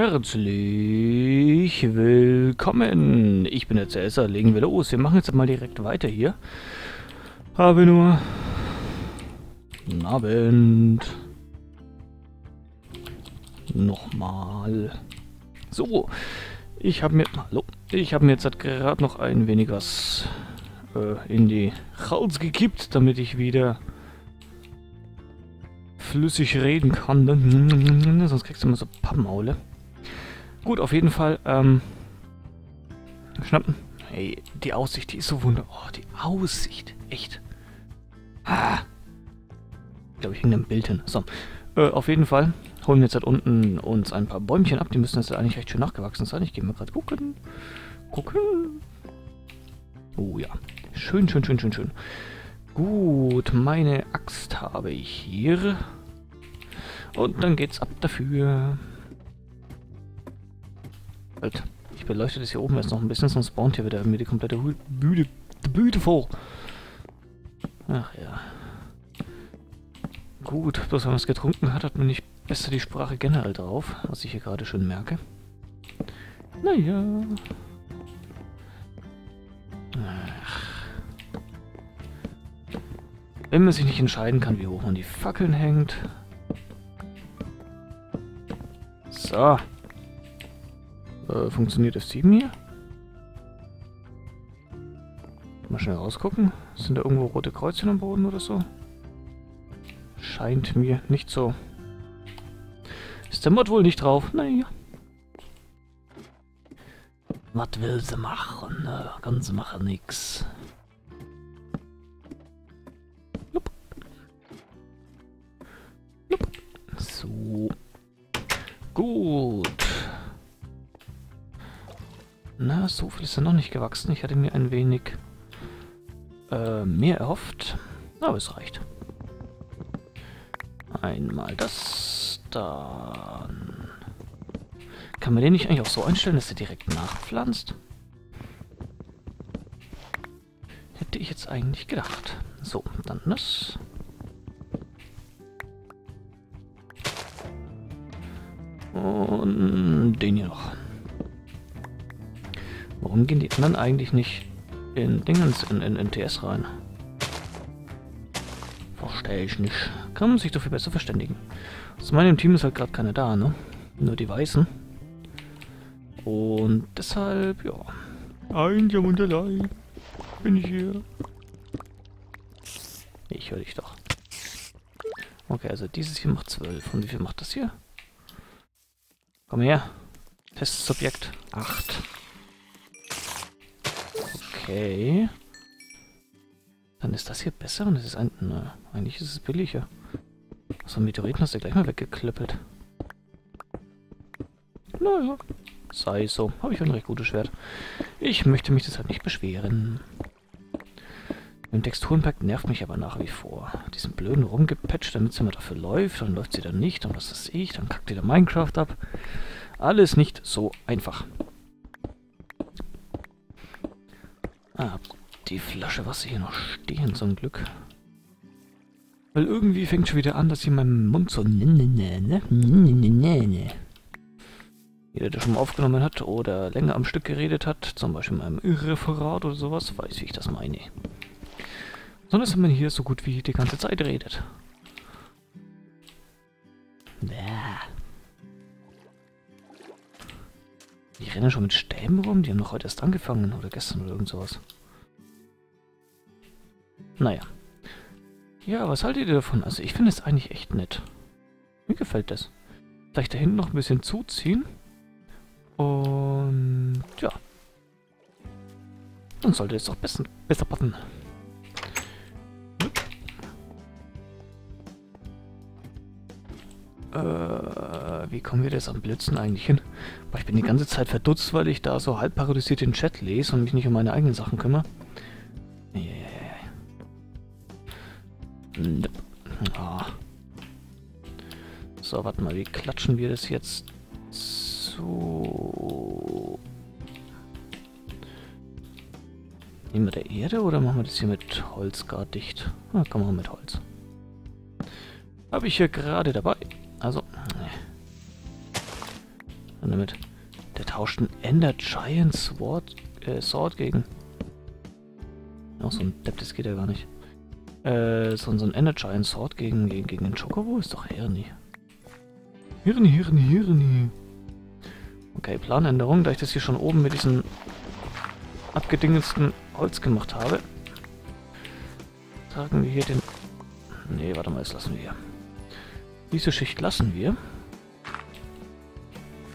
Herzlich willkommen. Ich bin der CSer. Legen wir los. Wir machen jetzt mal direkt weiter hier. Habe nur... Guten Abend. Nochmal. So. Ich habe mir... Hallo. Ich habe mir jetzt gerade noch ein wenig was äh, in die Hals gekippt, damit ich wieder flüssig reden kann. Sonst kriegst du immer so Pappenmaule. Gut, auf jeden Fall, ähm, schnappen. Hey, die Aussicht, die ist so wunderbar. Oh, die Aussicht, echt. Ah. Ich glaube, ich hänge ein Bild hin. So, äh, auf jeden Fall holen wir jetzt halt unten uns ein paar Bäumchen ab. Die müssen jetzt eigentlich recht schön nachgewachsen sein. Ich gehe mal gerade gucken. Gucken. Oh ja. Schön, schön, schön, schön, schön. Gut, meine Axt habe ich hier. Und dann geht's ab dafür. Halt. Ich beleuchte das hier oben erst noch ein bisschen, sonst spawnt hier wieder mir die komplette Bühne, Bühne voll. Ach ja. Gut, bloß wenn man es getrunken hat, hat man nicht besser die Sprache generell drauf, was ich hier gerade schon merke. Naja. Ach. Wenn man sich nicht entscheiden kann, wie hoch man die Fackeln hängt. So. Äh, funktioniert F7 hier? Mal schnell rausgucken. Sind da irgendwo rote Kreuzchen am Boden oder so? Scheint mir nicht so. Ist der Mod wohl nicht drauf? Naja. Was will sie machen? Ne? Kann sie machen nix. Lup. Lup. So. Gut. Na, so viel ist ja noch nicht gewachsen. Ich hatte mir ein wenig äh, mehr erhofft. Aber es reicht. Einmal das. Dann... Kann man den nicht eigentlich auch so einstellen, dass er direkt nachpflanzt? Hätte ich jetzt eigentlich gedacht. So, dann das. Und den hier noch. Warum gehen die anderen eigentlich nicht in Dingens, in, in, in TS rein? Verstehe ich nicht. Kann man sich viel besser verständigen. Aus meinem Team ist halt gerade keiner da, ne? Nur die Weißen. Und deshalb, ja. Einsam und allein bin ich hier. Ich höre dich doch. Okay, also dieses hier macht 12. Und wie viel macht das hier? Komm her. Testsubjekt 8. Okay. Dann ist das hier besser und es ist ein... Ne, eigentlich ist es billiger. So Meteoriten hast du gleich mal weggeklöppelt. Naja, sei so. Habe ich ein recht gutes Schwert. Ich möchte mich deshalb nicht beschweren. Im Texturenpack nervt mich aber nach wie vor. Diesen blöden rumgepatcht, damit sie mal dafür läuft, dann läuft sie dann nicht, und was ist ich, dann kackt ihr der Minecraft ab. Alles nicht so einfach. Ah, die Flasche Wasser hier noch stehen, zum Glück. Weil irgendwie fängt schon wieder an, dass hier mein Mund so... Jeder, der schon mal aufgenommen hat oder länger am Stück geredet hat, zum Beispiel in meinem Referat oder sowas, weiß, wie ich das meine. Sondern dass man hier so gut wie die ganze Zeit redet. Bäh. Die rennen schon mit Stäben rum? Die haben doch heute erst angefangen. Oder gestern oder irgend sowas. Naja. Ja, was haltet ihr davon? Also ich finde es eigentlich echt nett. Mir gefällt das. Vielleicht da hinten noch ein bisschen zuziehen. Und ja. Dann sollte es doch besser, besser passen. Äh, wie kommen wir das am Blitzen eigentlich hin? Aber ich bin die ganze Zeit verdutzt, weil ich da so halb parodisiert den Chat lese und mich nicht um meine eigenen Sachen kümmere. Oh. So, warte mal, wie klatschen wir das jetzt so? Nehmen wir der Erde oder machen wir das hier mit Holz gar dicht? Ah, kann man mit Holz. Habe ich hier gerade dabei. Damit. Der tauscht ein Ender Giant Sword, äh, Sword gegen. Auch so ein Depp, das geht ja gar nicht. Äh, so, so ein Ender Giant Sword gegen, gegen, gegen den Chocobo ist doch Hirni. Hirni, Hirni, Hirni. Okay, Planänderung, da ich das hier schon oben mit diesem abgedingelsten Holz gemacht habe. Tragen wir hier den... Nee, warte mal, das lassen wir hier. Diese Schicht lassen wir.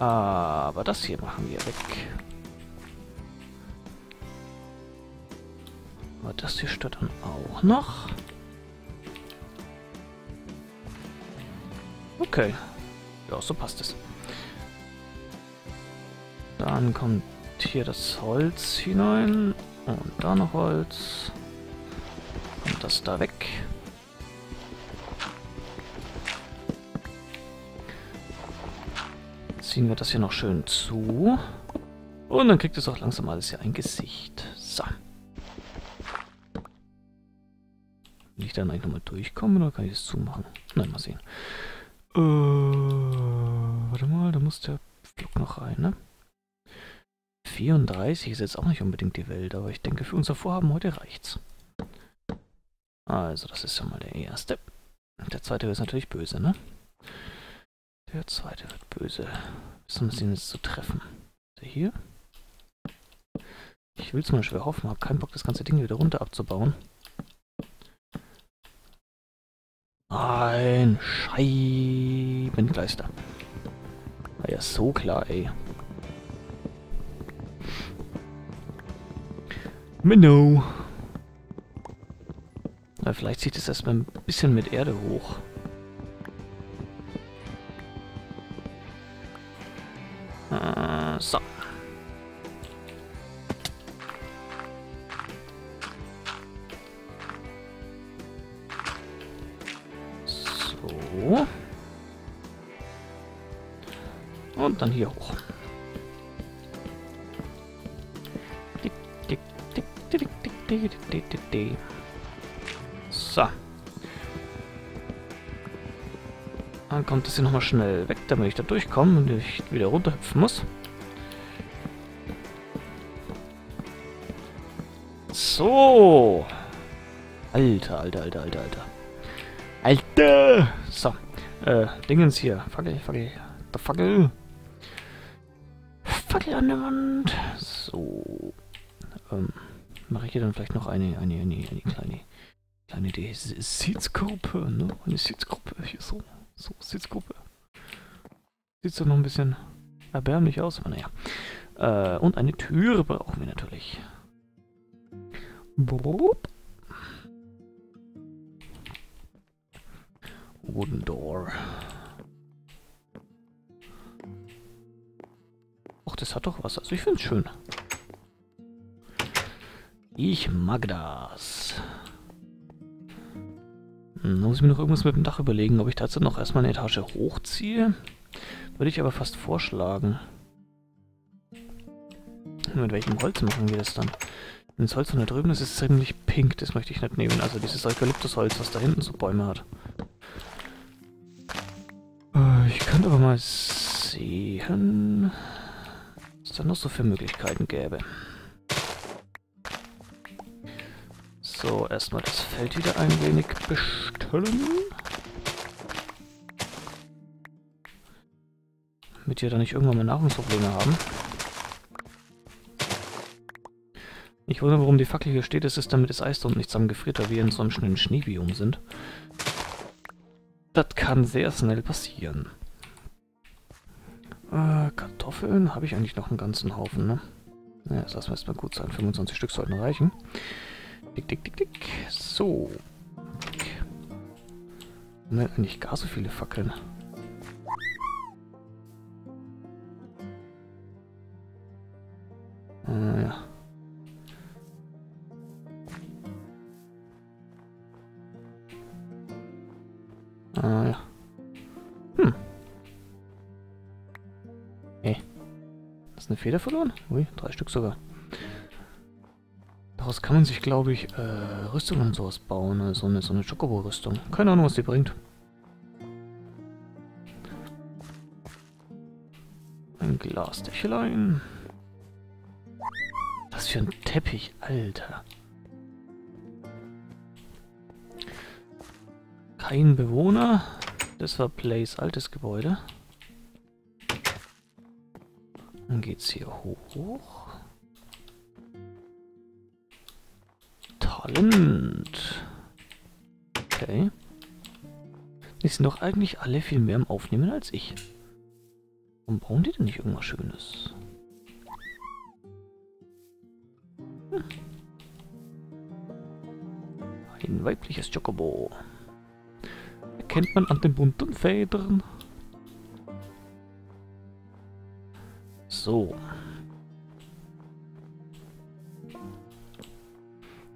Aber das hier machen wir weg. Aber das hier stört dann auch noch. Okay. Ja, so passt es. Dann kommt hier das Holz hinein. Und da noch Holz. Und das da weg. Ziehen wir das hier noch schön zu. Und dann kriegt es auch langsam alles hier ein Gesicht. So. Will ich dann eigentlich nochmal durchkommen oder kann ich das zumachen? Nein, mal sehen. Äh, warte mal, da muss der Block noch rein, ne? 34 ist jetzt auch nicht unbedingt die Welt, aber ich denke, für unser Vorhaben heute reicht's. Also, das ist ja mal der erste. Der zweite wird natürlich böse, ne? Der zweite wird böse. Wissen wir ihn jetzt zu treffen? Ist er hier? Ich will es mal schwer hoffen, habe keinen Bock, das ganze Ding wieder runter abzubauen. Ein Scheibengleister. War ja so klar, ey. Minnow. Vielleicht zieht es erstmal ein bisschen mit Erde hoch. So. So. Und dann hier hoch. So. Dann kommt das hier nochmal schnell weg, damit ich da durchkomme und ich wieder runterhüpfen muss. So. Alter, alter, alter, alter, alter. Alter! So. Äh, Dingens hier. Fackel, Fackel. Der Fackel. Fackel an der Wand. So. Ähm mache ich hier dann vielleicht noch eine, eine, eine, eine kleine, kleine Sitzgruppe, ne? Eine Sitzgruppe, hier so, so, Sitzgruppe. Sieht so noch ein bisschen erbärmlich aus, aber naja. Äh, und eine Türe brauchen wir natürlich. Wooden Door. Och, das hat doch was. Also ich finde es schön. Ich mag das. Hm, muss ich mir noch irgendwas mit dem Dach überlegen, ob ich dazu noch erstmal eine Etage hochziehe. Würde ich aber fast vorschlagen. Mit welchem Holz machen wir das dann? Das Holz von da drüben, das ist ziemlich pink, das möchte ich nicht nehmen. Also dieses Eukalyptusholz, was da hinten so Bäume hat. Äh, ich könnte aber mal sehen, was da noch so für Möglichkeiten gäbe. So, erstmal das Feld wieder ein wenig bestellen. Damit wir da nicht irgendwann mal Nahrungsprobleme haben. Wundere, warum die Fackel hier steht. Es ist damit das Eis dort nicht zusammengefriert, weil wir in so einem schnellen Schneebiom sind. Das kann sehr schnell passieren. Äh, Kartoffeln habe ich eigentlich noch einen ganzen Haufen, ne? Ja, das lassen wir erstmal gut sein. 25 Stück sollten reichen. Dick, dick, dick, dick. So. Nein, nicht gar so viele Fackeln. Ah, ja. Hast du eine Feder verloren? Ui, drei Stück sogar. Daraus kann man sich, glaube ich, äh, Rüstungen und sowas bauen. Ne? So eine, so eine Chocobo-Rüstung. Keine Ahnung, was die bringt. Ein Glasdächelein. Was für ein Teppich, Alter. Kein Bewohner. Das war Plays altes Gebäude. Dann geht's hier hoch. Talent. Okay. Die sind doch eigentlich alle viel mehr am Aufnehmen als ich. Warum brauchen die denn nicht irgendwas Schönes? Hm. Ein weibliches Chocobo. Erkennt man an den bunten Federn. So.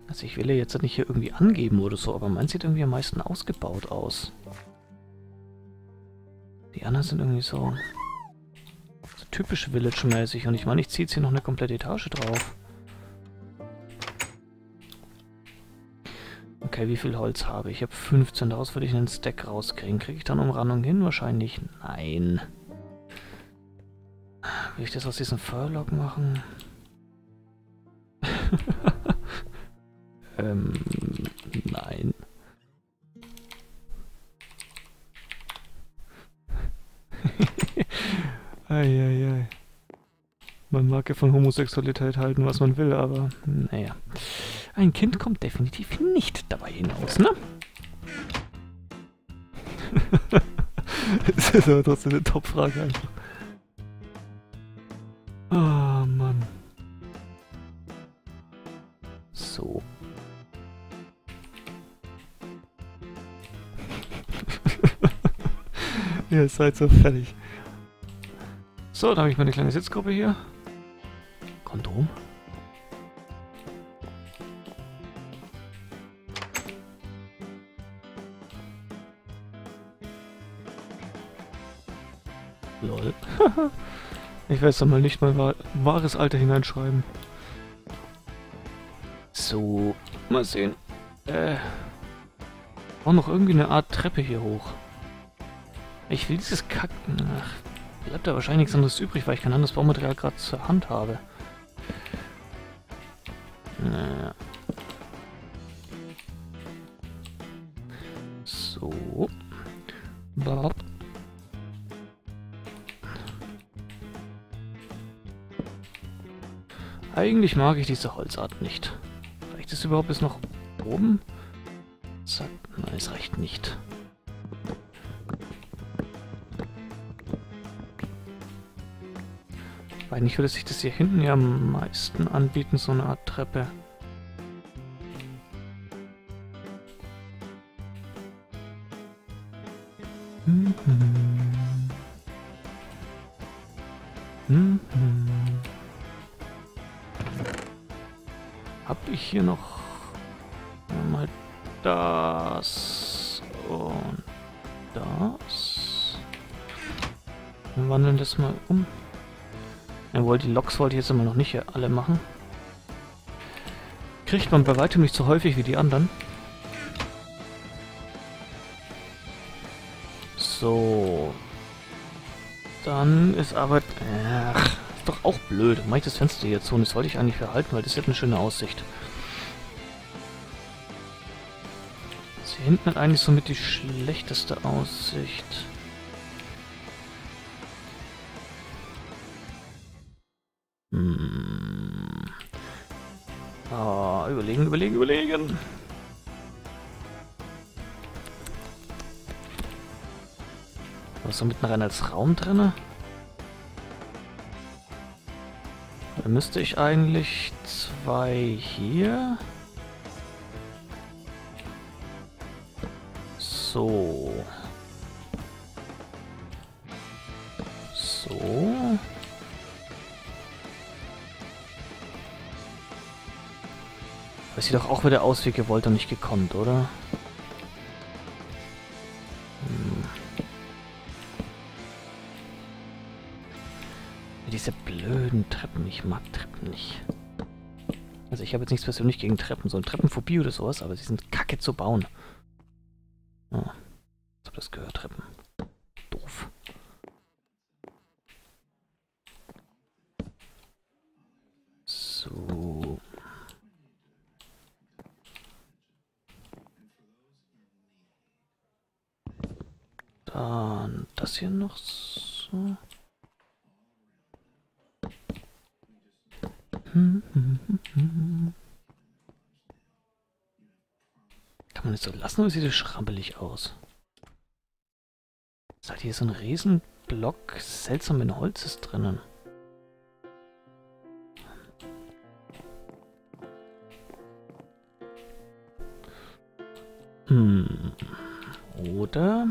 Also ich will ja jetzt nicht hier irgendwie angeben oder so, aber mein sieht irgendwie am meisten ausgebaut aus. Die anderen sind irgendwie so, so typisch Village-mäßig und ich meine, ich ziehe jetzt hier noch eine komplette Etage drauf. Okay, wie viel Holz habe ich? Ich habe 15, daraus würde ich einen Stack rauskriegen. Kriege ich dann Umrandung hin? Wahrscheinlich nein. Will ich das aus diesem Furlock machen? ähm, nein. Eieiei. Man mag ja von Homosexualität halten, was man will, aber naja. Ein Kind kommt definitiv nicht dabei hinaus, ne? das ist aber trotzdem eine Top-Frage einfach. Ah, oh, Mann. So. Ihr seid so fertig. So, da habe ich meine kleine Sitzgruppe hier. Kondom. Lol. ich werde da mal nicht mal wahres Alter hineinschreiben. So, mal sehen. Äh, auch noch irgendwie eine Art Treppe hier hoch. Ich will dieses Kacken. Ach, bleibt da wahrscheinlich nichts anderes übrig, weil ich kein anderes Baumaterial gerade zur Hand habe. Naja. So. Bop. Eigentlich mag ich diese Holzart nicht. Reicht es überhaupt bis noch oben? Zack. Nein, es reicht nicht. Eigentlich würde sich das hier hinten ja am meisten anbieten, so eine Art Treppe. Mhm. Mhm. Hab ich hier noch mal das und das. Wir wandeln das mal um. Jawohl, die Loks wollte ich jetzt immer noch nicht alle machen. Kriegt man bei weitem nicht so häufig wie die anderen. So. Dann ist aber... Ist auch blöd. Mach ich das Fenster hier zu und das wollte ich eigentlich verhalten, weil das hat eine schöne Aussicht. Das hier hinten hat eigentlich somit die schlechteste Aussicht. Hm. Ah, überlegen, überlegen, überlegen. Was so mitten rein als Raum drinne? Da müsste ich eigentlich zwei hier. So. So. Das sieht doch auch wieder aus wie gewollt und nicht gekonnt, oder? Ich mag Treppen nicht. Also ich habe jetzt nichts persönlich gegen Treppen. So ein Treppenphobie oder sowas, aber sie sind kacke zu bauen. Oh. Ich habe das gehört, Treppen. Doof. So. Dann das hier noch so. Kann man das so lassen oder sieht das schrabbelig aus? Ist halt hier so ein Riesenblock seltsamen Holzes drinnen. Hm. Oder...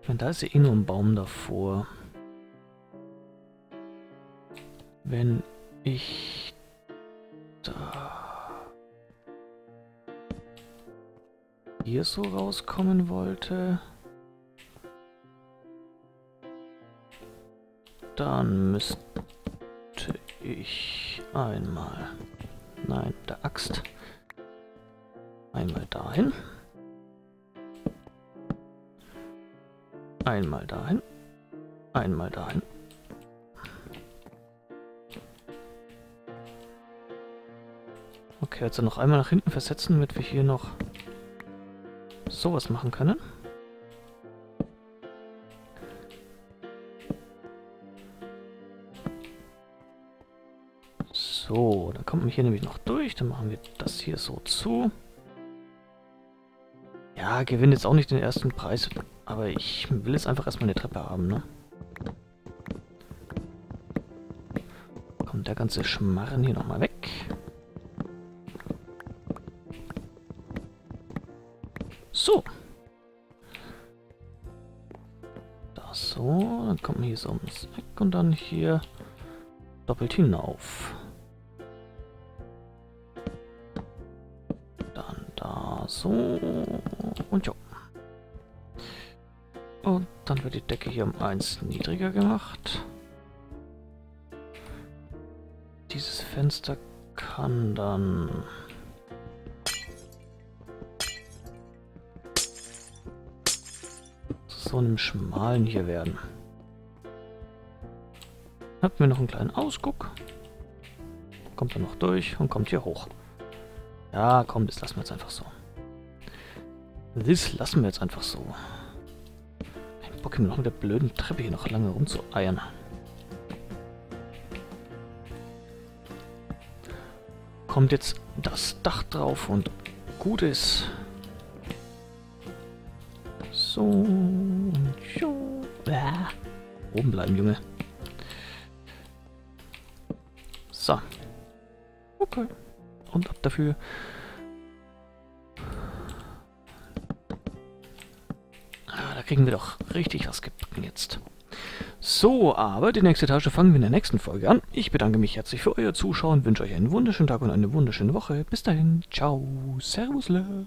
Ich meine, da ist ja eh nur ein Baum davor. Wenn ich da hier so rauskommen wollte, dann müsste ich einmal, nein, der Axt, einmal dahin. Einmal dahin. Einmal dahin. Okay, jetzt noch einmal nach hinten versetzen, damit wir hier noch sowas machen können. So, dann kommt man hier nämlich noch durch. Dann machen wir das hier so zu. Ja, gewinnt jetzt auch nicht den ersten Preis, aber ich will jetzt einfach erstmal eine Treppe haben, ne? Kommt der ganze Schmarren hier nochmal weg. So. Das so, dann kommt man hier so ums Eck und dann hier doppelt hinauf. Dann da so und ja. Und dann wird die Decke hier um 1 niedriger gemacht. Dieses Fenster kann dann... so einem schmalen hier werden. Hatten wir noch einen kleinen Ausguck. Kommt er noch durch und kommt hier hoch. Ja, komm, das lassen wir jetzt einfach so. Das lassen wir jetzt einfach so. Ich Bock, noch mit der blöden Treppe hier noch lange rumzueiern. Kommt jetzt das Dach drauf und gut ist. So. Oben bleiben, Junge. So. Okay. Und ab dafür. kriegen wir doch richtig was gebacken jetzt. So, aber die nächste Etage fangen wir in der nächsten Folge an. Ich bedanke mich herzlich für euer Zuschauen, wünsche euch einen wunderschönen Tag und eine wunderschöne Woche. Bis dahin, ciao, servusle.